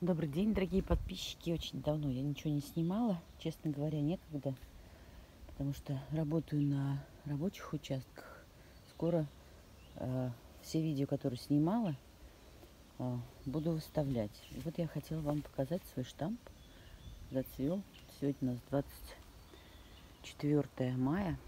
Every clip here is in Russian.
Добрый день, дорогие подписчики. Очень давно я ничего не снимала. Честно говоря, некогда. Потому что работаю на рабочих участках. Скоро э, все видео, которые снимала, э, буду выставлять. И вот я хотела вам показать свой штамп. Зацвел. Сегодня у нас 24 мая.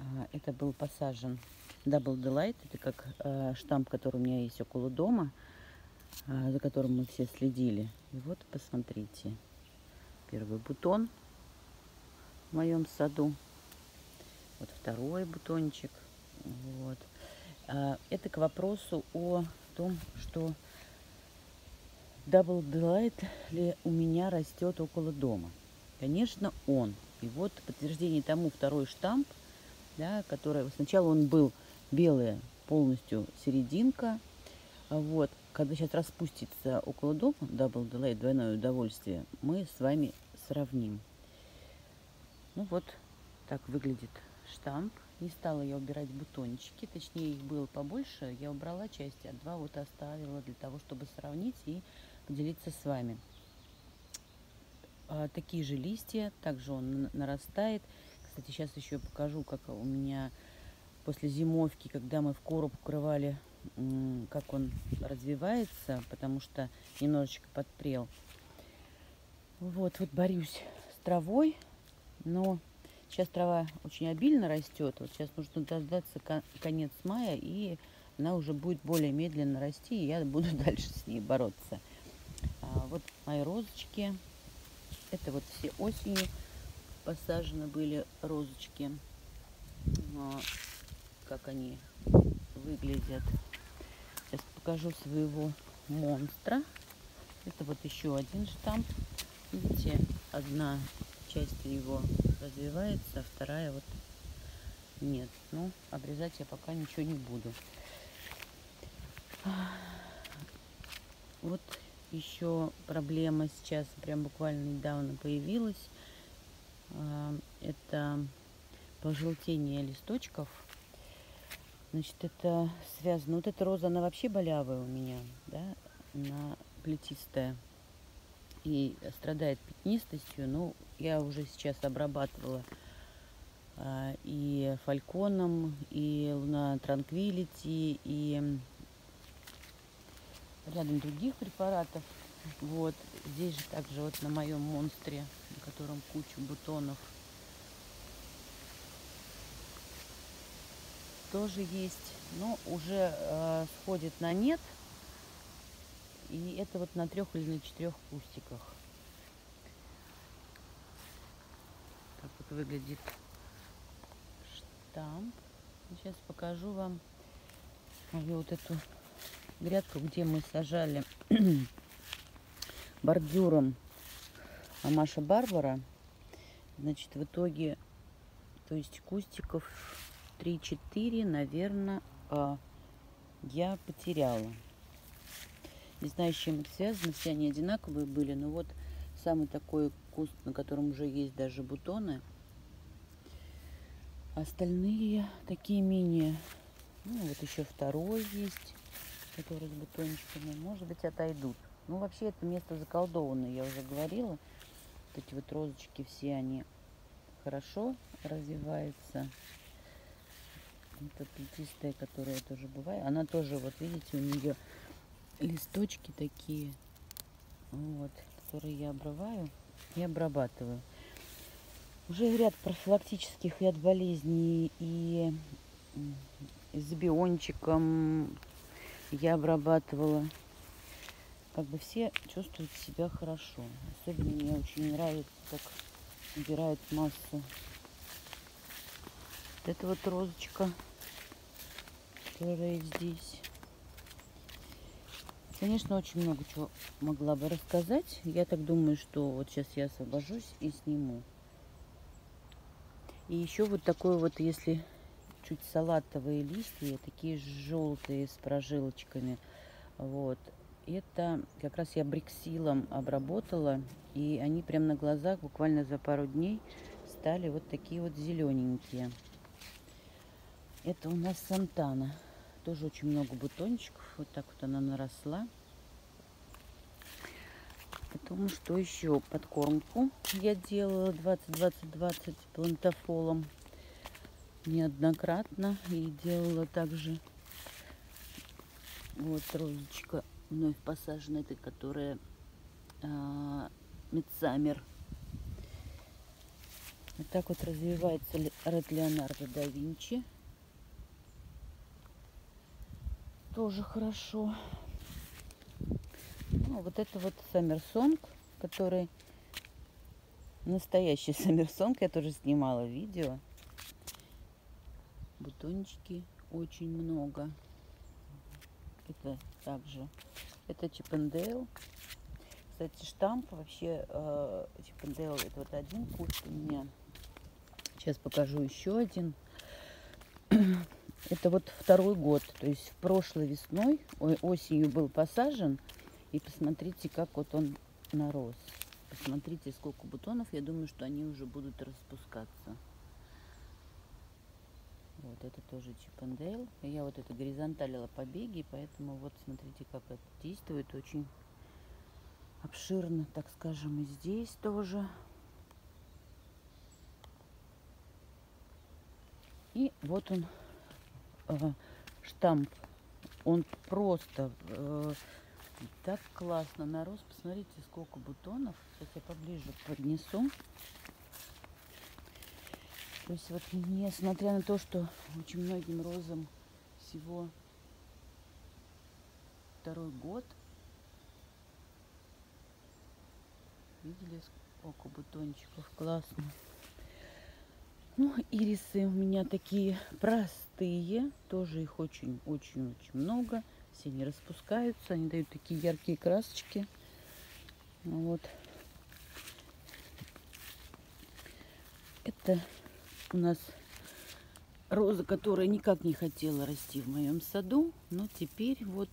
Э, это был посажен Double Delight. Это как э, штамп, который у меня есть около дома. За которым мы все следили. И вот посмотрите, первый бутон в моем саду. Вот второй бутончик. Вот. А, это к вопросу о том, что Double Delight ли у меня растет около дома. Конечно, он. И вот подтверждение тому второй штамп, да, который сначала он был белая полностью серединка, вот, когда сейчас распустится около дома, Double Delay, двойное удовольствие, мы с вами сравним. Ну вот, так выглядит штамп. Не стала я убирать бутончики, точнее их было побольше. Я убрала части, а два вот оставила для того, чтобы сравнить и поделиться с вами. А, такие же листья, также он нарастает. Кстати, сейчас еще покажу, как у меня после зимовки, когда мы в короб укрывали как он развивается, потому что немножечко подпрел. Вот, вот борюсь с травой, но сейчас трава очень обильно растет. Вот сейчас нужно дождаться конец мая, и она уже будет более медленно расти, и я буду дальше с ней бороться. А вот мои розочки. Это вот все осенью посажены были розочки. Но как они выглядят. Сейчас покажу своего монстра. Это вот еще один штамп. Видите, одна часть его развивается, а вторая вот нет. Ну, обрезать я пока ничего не буду. Вот еще проблема сейчас прям буквально недавно появилась. А, это пожелтение листочков Значит, это связано. Вот эта роза, она вообще болявая у меня, да, она плетистая и страдает пятнистостью. Ну, я уже сейчас обрабатывала а, и фальконом, и луна транквилити, и рядом других препаратов. Вот, здесь же также вот на моем монстре, на котором куча бутонов, тоже есть, но уже э, сходит на нет. И это вот на трех или на четырех кустиках. Так вот выглядит штамп. Сейчас покажу вам мою вот эту грядку, где мы сажали бордюром Амаша Барбара. Значит, в итоге, то есть кустиков 3-4, наверное, а, я потеряла. Не знаю, с чем это связано, все они одинаковые были, но вот самый такой куст, на котором уже есть даже бутоны. Остальные такие менее. Ну, вот еще второй есть, который с бутончиками. Может быть, отойдут. Ну, вообще, это место заколдованное, я уже говорила. Вот эти вот розочки все, они хорошо развиваются. Это плетистая, которая тоже бывает. Она тоже, вот видите, у нее листочки такие, вот, которые я обрываю и обрабатываю. Уже ряд профилактических и от болезней, и с биончиком я обрабатывала. Как бы все чувствуют себя хорошо. Особенно мне очень нравится, как убирают массу. Вот это вот розочка которая здесь. Конечно, очень много чего могла бы рассказать. Я так думаю, что вот сейчас я освобожусь и сниму. И еще вот такой вот, если чуть салатовые листья, такие желтые с прожилочками. Вот. Это как раз я бриксилом обработала. И они прям на глазах буквально за пару дней стали вот такие вот зелененькие. Это у нас Сантана. Тоже очень много бутончиков. Вот так вот она наросла. Потом что еще? Подкормку я делала 20-20-20 плантофолом неоднократно. И делала также вот розочка вновь посаженная, это которая э, Мидсаммер. Вот так вот развивается Ред Леонардо да Винчи. Тоже хорошо. Ну, вот это вот Саммерсонг, который настоящий Саммерсонг. Я тоже снимала видео. Бутончики очень много. Это также. Это Чипендейл. Кстати, штамп вообще э, Чипендейл это вот один куст у меня. Сейчас покажу еще один. Это вот второй год. То есть прошлой весной, осенью был посажен. И посмотрите, как вот он нарос. Посмотрите, сколько бутонов. Я думаю, что они уже будут распускаться. Вот это тоже Чипендейл. Я вот это горизонталила побеги, поэтому вот смотрите, как это действует. Очень обширно, так скажем, и здесь тоже. И вот он, штамп. Он просто э, так классно нарос. Посмотрите, сколько бутонов. Сейчас я поближе поднесу. То есть вот несмотря на то, что очень многим розам всего второй год, видели сколько бутончиков, классно. Ну, ирисы у меня такие простые, тоже их очень-очень-очень много. Все они распускаются, они дают такие яркие красочки. Вот. Это у нас роза, которая никак не хотела расти в моем саду, но теперь вот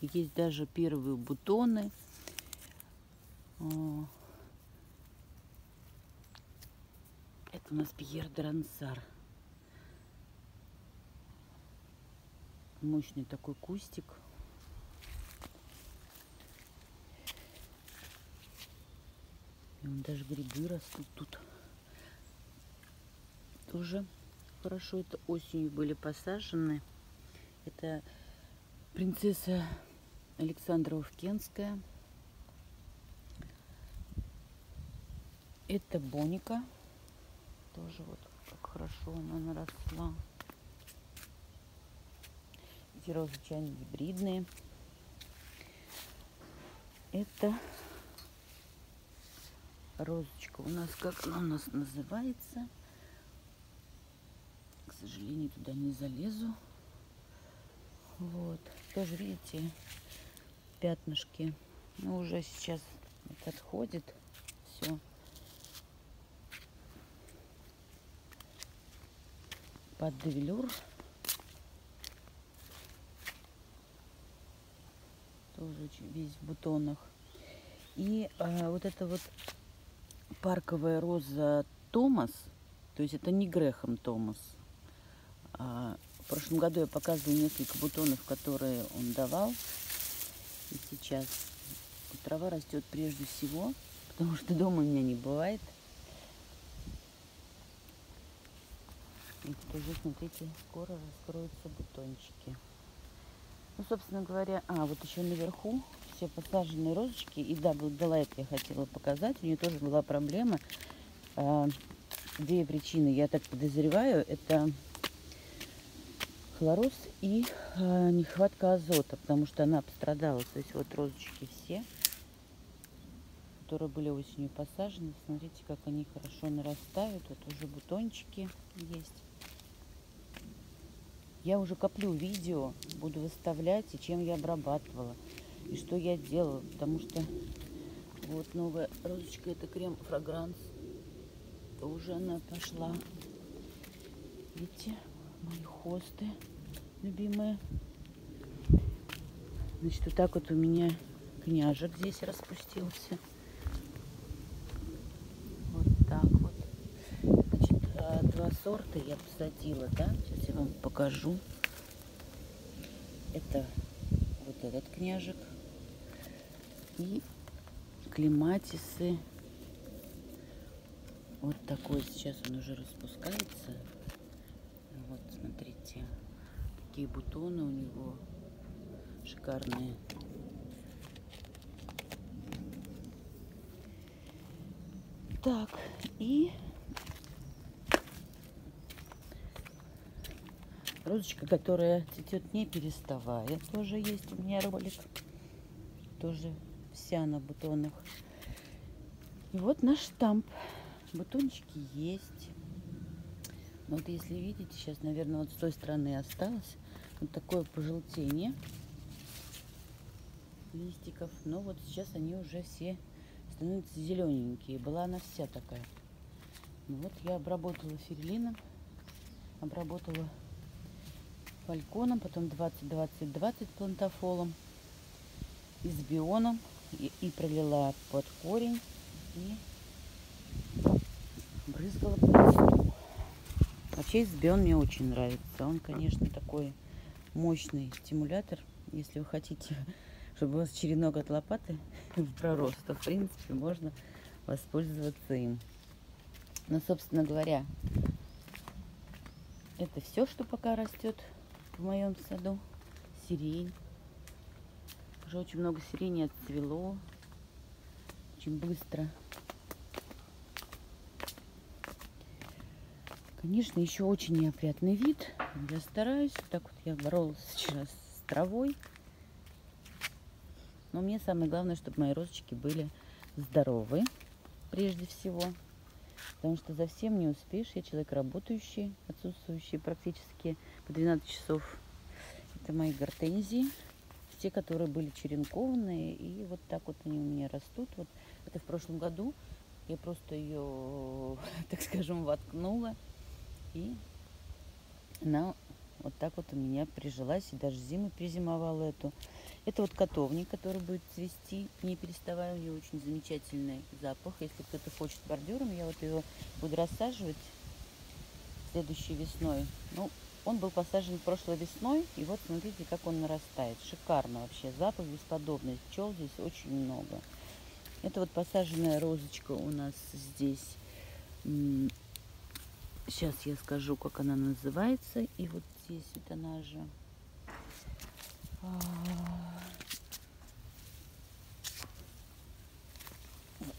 есть даже первые бутоны. Это у нас Пьер Дрансар. Мощный такой кустик. И он даже грибы растут тут тоже хорошо. Это осенью были посажены. Это принцесса Александра Увкенская. Это Боника. Тоже вот как хорошо она наросла. Эти розочки, они гибридные. Это розочка у нас, как она у нас называется? сожалению, туда не залезу. Вот. Тоже, видите, пятнышки. Ну, уже сейчас отходит. Все. Под девелюр. Тоже весь в бутонах. И а, вот это вот парковая роза Томас. То есть это не Грехом Томас. А, в прошлом году я показывала несколько бутонов, которые он давал. И сейчас трава растет прежде всего, потому что дома у меня не бывает. Уже, смотрите, скоро раскроются бутончики. Ну, собственно говоря, а, вот еще наверху все посаженные розочки. И да, Белайт я хотела показать. У нее тоже была проблема. А, две причины, я так подозреваю. Это хлороз и э, нехватка азота, потому что она пострадала. То есть вот розочки все, которые были осенью посажены, смотрите, как они хорошо нарастают. Вот уже бутончики есть. Я уже коплю видео, буду выставлять, и чем я обрабатывала, и что я делала, потому что вот новая розочка, это крем фрагранс, уже она пошла. Видите? мои хосты любимые. Значит, вот так вот у меня княжек здесь распустился. Вот так вот. Значит, сорта я посадила, да? Сейчас я вам покажу. Это вот этот княжек. И клематисы. Вот такой сейчас он уже распускается. Вот, смотрите, какие бутоны у него шикарные. Так, и розочка, которая цветет не переставая. Тоже есть у меня ролик. Тоже вся на бутонах. И вот наш штамп. Бутончики есть. Вот если видите, сейчас, наверное, вот с той стороны осталось вот такое пожелтение листиков. Но вот сейчас они уже все становятся зелененькие. Была она вся такая. Вот я обработала ферелином, обработала фальконом, потом 20-20-20 плантофолом и с бионом и, и пролила под корень и брызгала по. Вообще сбион мне очень нравится. Он, конечно, такой мощный стимулятор. Если вы хотите, чтобы у вас черенок от лопаты пророс, то, в принципе, можно воспользоваться им. Но, собственно говоря, это все, что пока растет в моем саду. Сирень. Уже очень много сирени отцвело. Очень быстро. Конечно, еще очень неопрятный вид. Я стараюсь. Так вот я боролась вчера с травой. Но мне самое главное, чтобы мои розочки были здоровы, прежде всего. Потому что за всем не успеешь. Я человек работающий, отсутствующий практически по 12 часов. Это мои гортензии. Те, которые были черенкованные. И вот так вот они у меня растут. Вот это в прошлом году. Я просто ее, так скажем, воткнула и она вот так вот у меня прижилась. И даже зиму призимовала эту. Это вот котовник, который будет цвести, не переставая. У нее очень замечательный запах. Если кто-то хочет бордюром, я вот его буду рассаживать следующей весной. Ну, он был посажен прошлой весной, и вот смотрите, как он нарастает. Шикарно вообще, запах бесподобный. Пчел здесь очень много. Это вот посаженная розочка у нас здесь Сейчас я скажу, как она называется. И вот здесь вот она же. А, вот,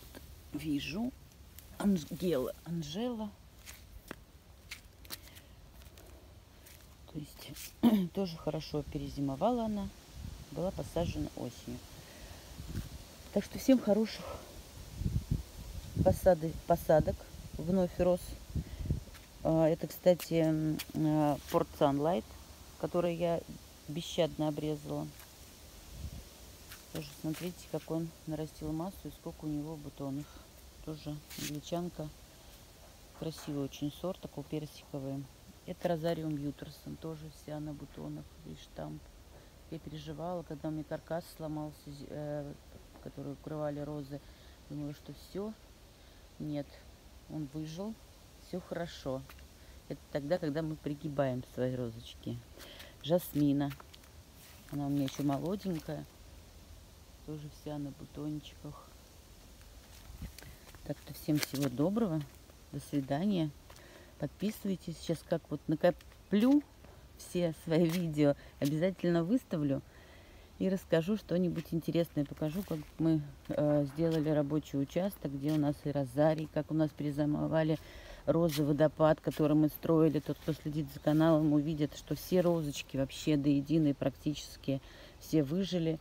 вижу. Ангела. Анжела. То есть тоже хорошо перезимовала она. Была посажена осенью. Так что всем хороших посады, посадок вновь рос это, кстати, Port Sunlight, который я бесщадно обрезала. Тоже смотрите, как он нарастил массу и сколько у него бутонов. Тоже англичанка. Красивый очень сорт, такой персиковый. Это Розариум Ютерсон, тоже вся на бутонах, весь штамп. Я переживала, когда у меня каркас сломался, э, который укрывали розы. Думала, что все. Нет, он выжил все хорошо. Это тогда, когда мы пригибаем свои розочки. Жасмина. Она у меня еще молоденькая. Тоже вся на бутончиках. Так-то всем всего доброго. До свидания. Подписывайтесь. Сейчас как вот накоплю все свои видео. Обязательно выставлю и расскажу что-нибудь интересное. Покажу, как мы э, сделали рабочий участок, где у нас и розарий, как у нас перезамовали розы водопад, который мы строили. Тот, кто следит за каналом, увидит, что все розочки вообще до единой практически все выжили.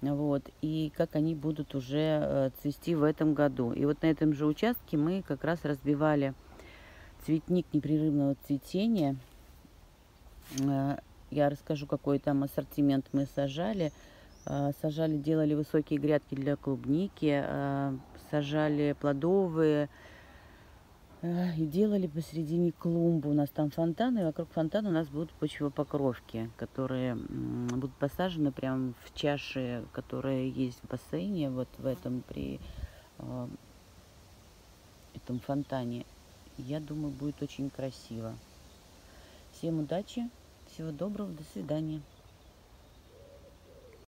Вот, и как они будут уже э, цвести в этом году. И вот на этом же участке мы как раз разбивали цветник непрерывного цветения. Э, я расскажу, какой там ассортимент мы сажали. Э, сажали, делали высокие грядки для клубники, сажали плодовые, и делали посередине клумбу. У нас там фонтан, и вокруг фонтана у нас будут почвопокровки, которые будут посажены прямо в чаше, которые есть в бассейне, вот в этом при э, этом фонтане. Я думаю, будет очень красиво. Всем удачи, всего доброго, до свидания.